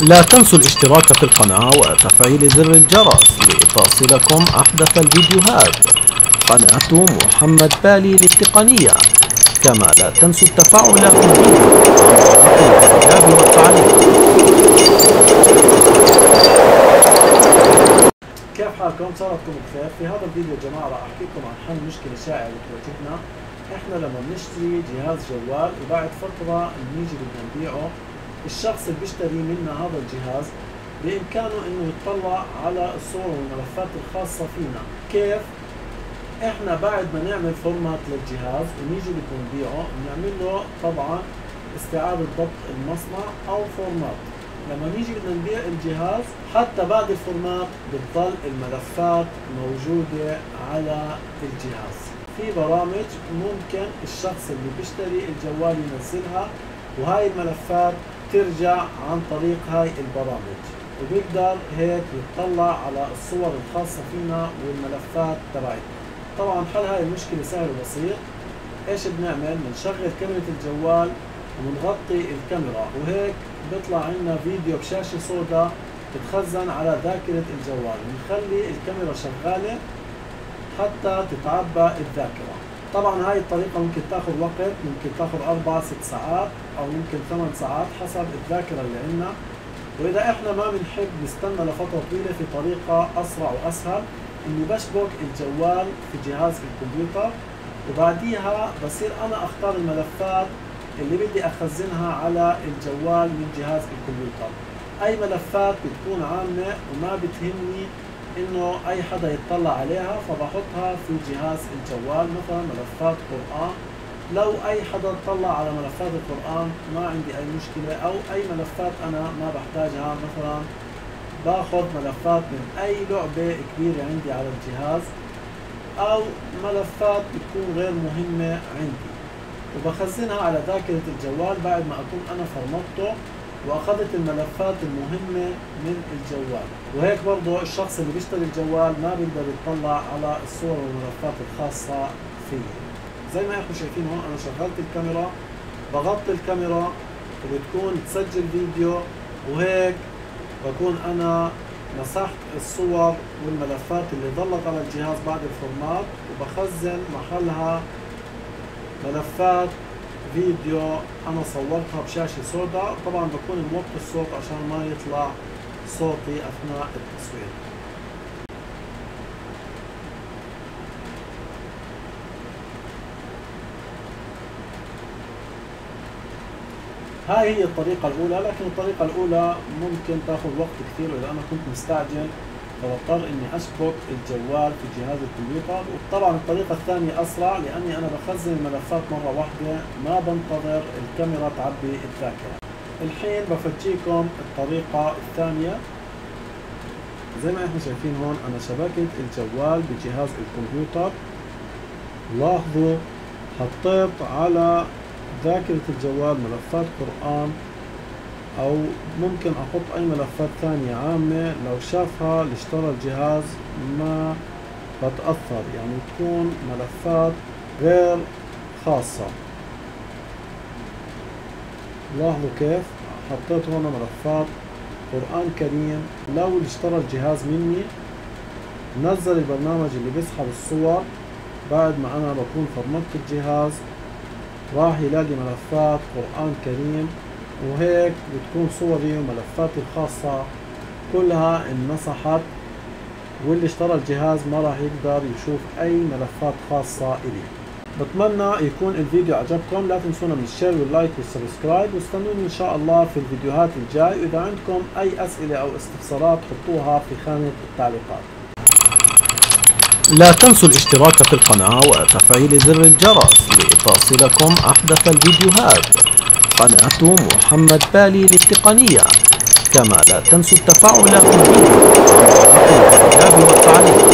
لا تنسوا الاشتراك في القناة وتفعيل زر الجرس لتصلكم أحدث الفيديوهات قناة محمد بالي للتقنية كما لا تنسوا التفاعل في الفيديو والتعليق كيف حالكم؟ صارتكم بخير؟ في هذا الفيديو يا جماعة راح احكي لكم عن حل مشكلة شائعة بتواجهنا، إحنا لما بنشتري جهاز جوال وبعد فترة بنيجي بدنا نبيعه، الشخص اللي بيشتري منا هذا الجهاز بإمكانه إنه يطلع على الصور والملفات الخاصة فينا، كيف؟ إحنا بعد ما نعمل format للجهاز ونيجي بدنا نبيعه بنعمل له طبعا استعادة ضبط المصنع أو format لما نيجي بدنا نبيع الجهاز حتى بعد ال format بتضل الملفات موجودة على الجهاز. في برامج ممكن الشخص اللي بيشتري الجوال ينزلها وهاي الملفات ترجع عن طريق هاي البرامج. وبيقدر هيك يطلع على الصور الخاصة فينا والملفات تبعتنا طبعا حل هاي المشكلة سهل وبسيط. إيش بنعمل؟ بنشغل كاميرا الجوال وبنغطي الكاميرا. وهيك بيطلع عندنا فيديو بشاشة سوداء تتخزن على ذاكرة الجوال. بنخلي الكاميرا شغالة حتى تتعبى الذاكرة. طبعا هاي الطريقة ممكن تاخذ وقت ممكن تاخذ أربع ست ساعات أو ممكن ثمان ساعات حسب الذاكرة اللي عندنا. وإذا إحنا ما بنحب نستنى لفترة طويلة في طريقة أسرع وأسهل إني بشبك الجوال في جهاز الكمبيوتر. وبعديها بصير أنا أختار الملفات اللي بدي أخزنها على الجوال من جهاز الكمبيوتر. أي ملفات بتكون عامة وما بتهمني إنه أي حدا يطلع عليها فبحطها في جهاز الجوال مثلا ملفات قرآن. لو أي حدا اطلع على ملفات القرآن ما عندي أي مشكلة أو أي ملفات أنا ما بحتاجها مثلا باخذ ملفات من أي لعبة كبيرة عندي على الجهاز أو ملفات بتكون غير مهمة عندي. وبخزنها على ذاكرة الجوال بعد ما أكون أنا فرمته وأخذت الملفات المهمة من الجوال. وهيك برضه الشخص اللي بيشتري الجوال ما بيقدر يطلع على الصور والملفات الخاصة فيه. زي ما إحنا شايفين هون أنا شغلت الكاميرا بغطي الكاميرا وبتكون تسجل فيديو وهيك بكون أنا مسحت الصور والملفات اللي ضلت على الجهاز بعد الفورمات وبخزن محلها ملفات فيديو أنا صورتها بشاشة سوداء. طبعا بكون موطي الصوت عشان ما يطلع صوتي أثناء التصوير. هاي هي الطريقة الأولى لكن الطريقة الأولى ممكن تاخذ وقت كثير وإذا أنا كنت مستعجل. فبضطر إني أشبك الجوال في جهاز الكمبيوتر وطبعا الطريقة الثانية أسرع لأني أنا بخزن الملفات مرة واحدة ما بنتظر الكاميرا تعبي الذاكرة. الحين بفرجيكم الطريقة الثانية. زي ما إحنا شايفين هون أنا شبكت الجوال بجهاز الكمبيوتر. لاحظوا حطيت على ذاكرة الجوال ملفات قرآن. أو ممكن أحط أي ملفات ثانية عامة لو شافها اللي اشترى الجهاز ما بتأثر يعني تكون ملفات غير خاصة. لاحظوا كيف؟ حطيت هون ملفات قرآن كريم. لو اللي اشترى الجهاز مني نزل البرنامج اللي بيسحب الصور بعد ما أنا بكون فرمت الجهاز راح يلاقي ملفات قرآن كريم وهيك بتكون صوري وملفاتي الخاصة كلها انمسحت واللي اشترى الجهاز ما راح يقدر يشوف أي ملفات خاصة الي بتمنى يكون الفيديو عجبكم لا تنسونا من ال share وال like وال subscribe واستنوني إن شاء الله في الفيديوهات الجاي. وإذا عندكم أي أسئلة أو استفسارات حطوها في خانة التعليقات. لا تنسوا الاشتراك في القناة وتفعيل زر الجرس لتصلكم أحدث الفيديوهات. قناة محمد بالي للتقنية. كما لا تنسوا التفاعل في الفيديو. عن طريق والتعليق.